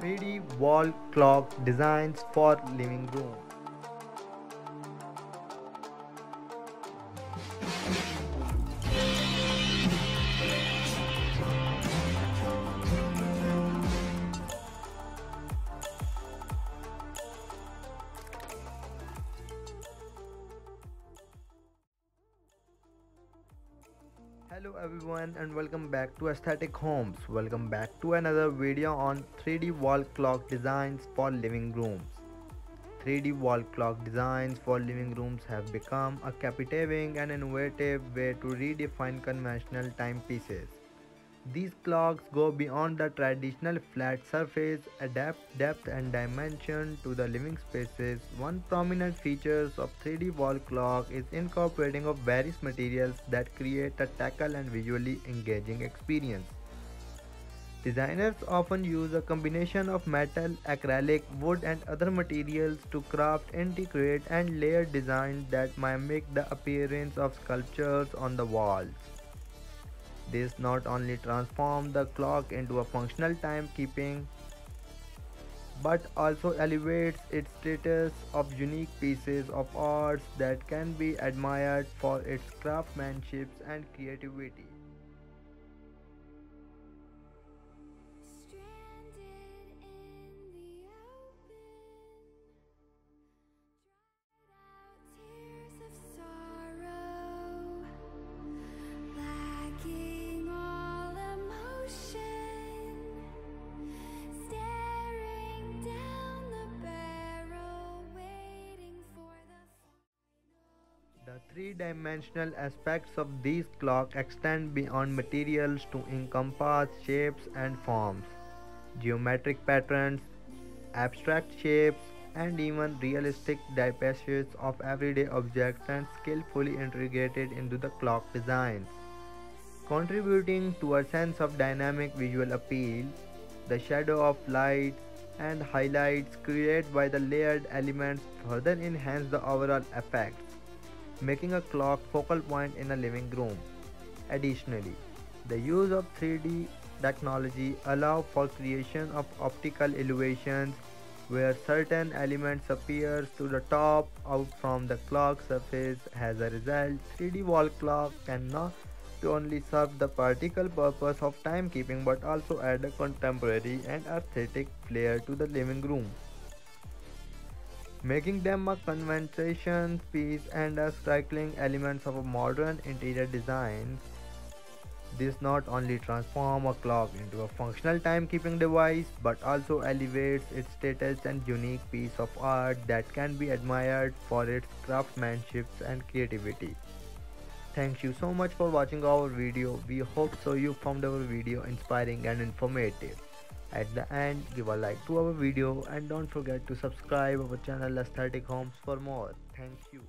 3D wall clock designs for living room. Hello everyone and welcome back to Aesthetic Homes. Welcome back to another video on 3D wall clock designs for living rooms. 3D wall clock designs for living rooms have become a captivating and innovative way to redefine conventional timepieces. These clocks go beyond the traditional flat surface, adapt depth and dimension to the living spaces. One prominent feature of 3D wall clock is incorporating of various materials that create a tactile and visually engaging experience. Designers often use a combination of metal, acrylic, wood and other materials to craft intricate and layered designs that mimic the appearance of sculptures on the walls. This not only transforms the clock into a functional timekeeping but also elevates its status of unique pieces of art that can be admired for its craftsmanship and creativity. The three-dimensional aspects of these clocks extend beyond materials to encompass shapes and forms, geometric patterns, abstract shapes, and even realistic depictions of everyday objects and skillfully integrated into the clock designs. Contributing to a sense of dynamic visual appeal, the shadow of light and highlights created by the layered elements further enhance the overall effects making a clock focal point in a living room. Additionally, the use of 3D technology allow for creation of optical illusions where certain elements appear to the top out from the clock surface. As a result, 3D wall clock can not only serve the practical purpose of timekeeping but also add a contemporary and aesthetic flair to the living room making them a conversation piece and a striking elements of a modern interior design. This not only transforms a clock into a functional timekeeping device but also elevates its status and unique piece of art that can be admired for its craftsmanship and creativity. Thank you so much for watching our video. We hope so you found our video inspiring and informative. At the end, give a like to our video and don't forget to subscribe our channel Aesthetic Homes for more. Thank you.